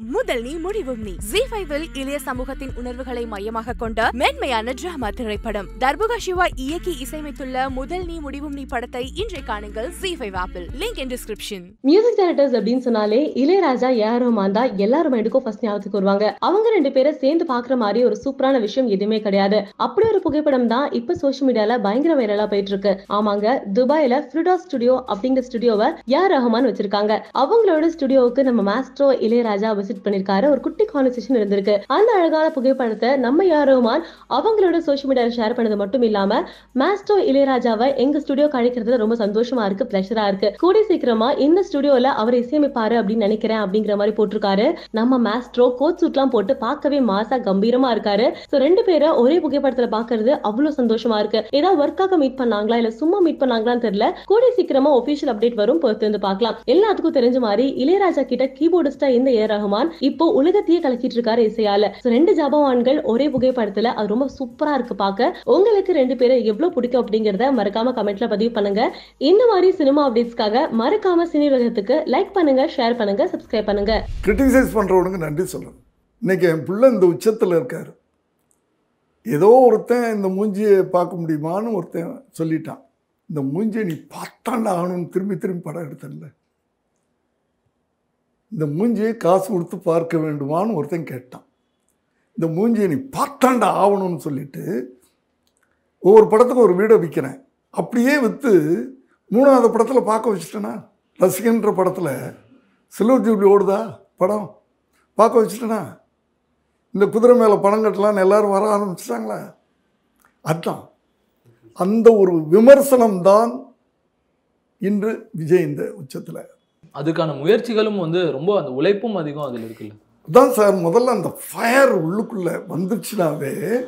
முதல் நீ முடிவும் நீ. ஜி ஃபைவில் இளைய சமூகத்தின் உணர்வுகளை மையமாக கொண்ட மென்மையான டிராமா திரைப்படம். தர்புகா சிவா இயக்கி இசையமைத்துள்ள முதல் நீ முடிவும் நீ படத்தை இன்றை காணுங்கள். G five apple link in description music directors அப்படின்னு சொன்னாலே இளையராஜா ஏஆர் ரஹ்மான் தான் எல்லாரும் எடுக்கும் ஃபர்ஸ்ட் ஞாபகத்துக்கு வருவாங்க. அவங்க ரெண்டு பேரை சேர்ந்து பாக்குற மாதிரி ஒரு சூப்பரான விஷயம் எதுவுமே கிடையாது. அப்படி ஒரு புகைப்படம் தான் இப்ப சோஷியல் மீடியால பயங்கர வைரலா போயிட்டு இருக்கு ஆமாங்க துபாயில ஃப்ரிடா ஸ்டுடியோ அப்படிங்கிற ஸ்டுடியோவை ஏஆர் ரஹ்மான் வச்சிருக்காங்க. அவங்களோட ஸ்டுடியோவுக்கு நம்ம மாஸ்ட்ரோ இளையராஜா விசிட் பண்ணிருக்காரு. ஒரு குட்டி கான்வர்சேஷன் இருந்திருக்கு. அந்த அழகான புகைப்படத்தை நம்ம யாரோமான் அவங்களோட சோஷியல் மீடியாவில் ஷேர் பண்ணது மட்டும் இல்லாம மாஸ்டோ இளையராஜாவை எங்க ஸ்டுடியோ கிடைக்கிறதுல ரொம்ப சந்தோஷமா இருக்கு பிளஷரா இருக்கு. கூடிய சீக்கிரமா இந்த ஸ்டுடியோல அவர் இசையமைப்பாரு அப்படின்னு நினைக்கிறேன் அப்படிங்கிற மாதிரி போட்டிருக்காரு. நம்ம மாஸ்ட்ரோ கோட் சூட்லாம் போட்டு பார்க்கவே மாசா கம்பீரமா இருக்காரு. சோ ரெண்டு பேரும் ஒரே புகைப்படத்துல பாக்குறது அவ்வளவு சந்தோஷமா இருக்கு. ஏதாவது ஒர்க்காக மீட் பண்ணாங்களா? இல்ல சும்மா மீட் பண்ணாங்களான்னு தெரியல. கூடிய சீக்கிரமா ஒபிஷியல் அப்டேட் வரும். பொறுத்து வந்து பார்க்கலாம். எல்லாத்துக்கும் தெரிஞ்ச மாதிரி இளையராஜா கிட்ட கீபோர்டிஸ்டா இந்த ஏ ஜாபவான் இப்போ உலகத்தையே கலக்கிட்டு இருக்காரு இசையால ரெண்டு ஜாபவான்கள் ஒரே புகைப்படத்துல அது ரொம்ப சூப்பரா இருக்கு பார்க்க உங்களுக்கு ரெண்டு பேரை எவ்வளவு பிடிக்கும் அப்படிங்கறத மறக்காம கமெண்ட்ல பதிவு பண்ணுங்க. இந்த மாதிரி சினிமா அப்டேட்ஸ்க்காக மறக்காம சினி உலகத்துக்கு லைக் பண்ணுங்க ஷேர் பண்ணுங்க சப்ஸ்கிரைப் பண்ணுங்க. கிரிட்டிசைஸ் பண்ணுறவனுக்கு நன்றி சொல்லணும். இன்னைக்கு என் பிள்ளை இந்த உச்சத்தில் இருக்காரு. ஏதோ ஒருத்தன் இந்த மூஞ்சியை பார்க்க முடியுமான்னு ஒருத்தன் சொல்லிட்டான். இந்த மூஞ்சியை நீ பார்த்தாண்டா ஆகணும்னு திரும்பி திரும்பி படம் எடுத்தல இந்த மூஞ்சியை காசு கொடுத்து பார்க்க வேண்டுமான்னு ஒருத்தன் கேட்டான். இந்த மூஞ்சியை நீ பார்த்தாண்டா ஆகணும்னு சொல்லிட்டு ஒவ்வொரு படத்துக்கும் ஒரு வீடை விற்கிறேன் அப்படியே விற்று மூணாவது படத்தில் பார்க்க வச்சுட்டேனா? ரசிகன்ற படத்தில். சில்வர் ஜூப்ளி ஓடுதா படம்? பார்க்க வச்சுட்டேனா? இந்த குதிரை மேலே பணம் கட்டலான்னு எல்லோரும் வர ஆரம்பிச்சிட்டாங்களா? அதுதான் அந்த ஒரு விமர்சனம் தான் இன்று விஜய் இந்த உச்சத்தில். அதுக்கான முயற்சிகளும் வந்து ரொம்ப அந்த உழைப்பும் அதிகம் அதில் இருக்குல்ல. அதான் சார் முதல்ல அந்த ஃபயர் உள்ளுக்குள்ளே வந்துச்சுனாவே